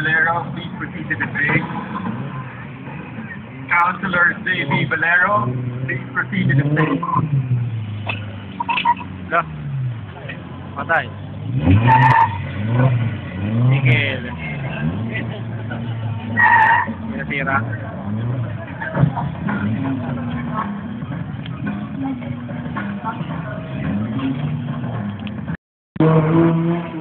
Valero, please proceed to the stage. Councilor J.B. Valero, please proceed to the stage. Lah. Patay. Miguel. Pinatira. Sabi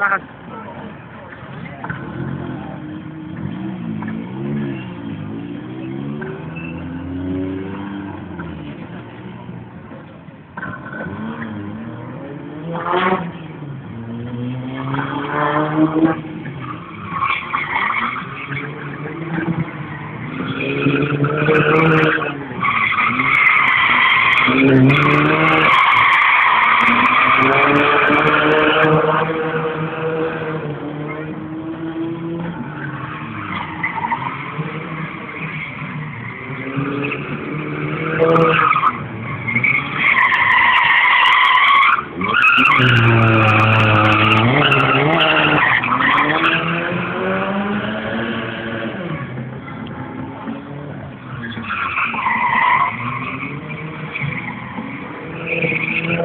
Atras.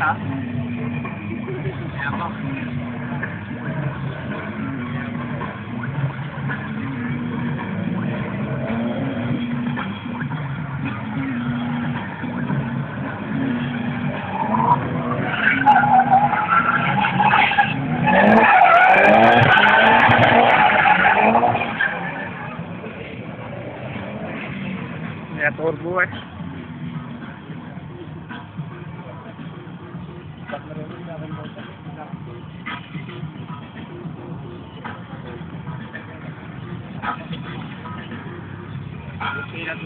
po. Kaya turbo eh. Okay, Gracias.